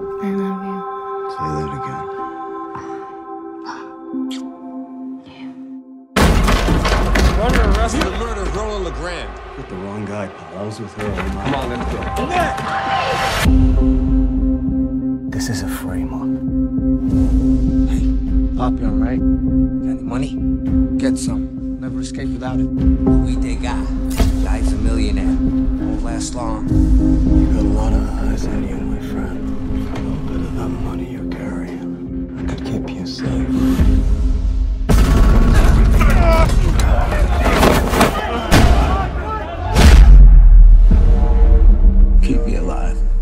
I love you. Say that again. You're under arrest for the murder of Roland LeGrand. With the wrong guy, pal. I was with her. all night. Come on, let's go. This is a frame up. Pop, you alright? Got any money? Get some. Never escape without it. Louis Dega. Guy's a millionaire. Won't last long. You got a lot of eyes on you, my friend.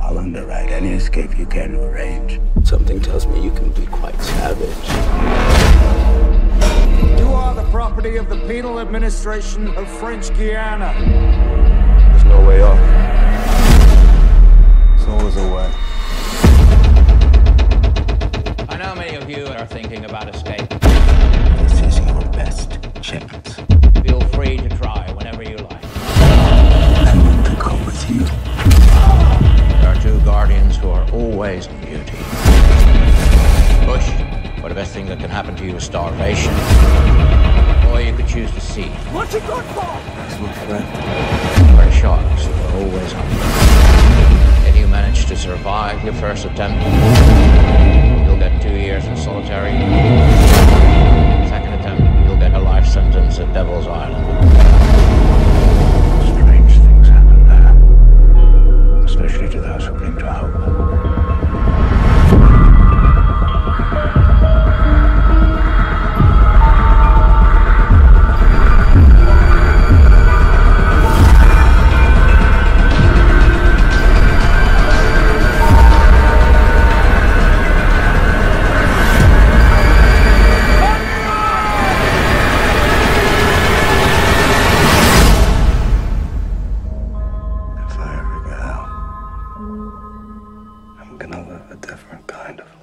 I'll underwrite any escape you can arrange. Something tells me you can be quite savage. You are the property of the penal administration of French Guiana. There's no way off. On duty. Bush, or the best thing that can happen to you is starvation. Or you could choose to sea, What's it good for? That's my friend. where sharks are always on If you manage to survive your first attempt, you'll get two years in solitary. Second attempt, you'll get a life sentence at Devil's Island. Live a different kind of.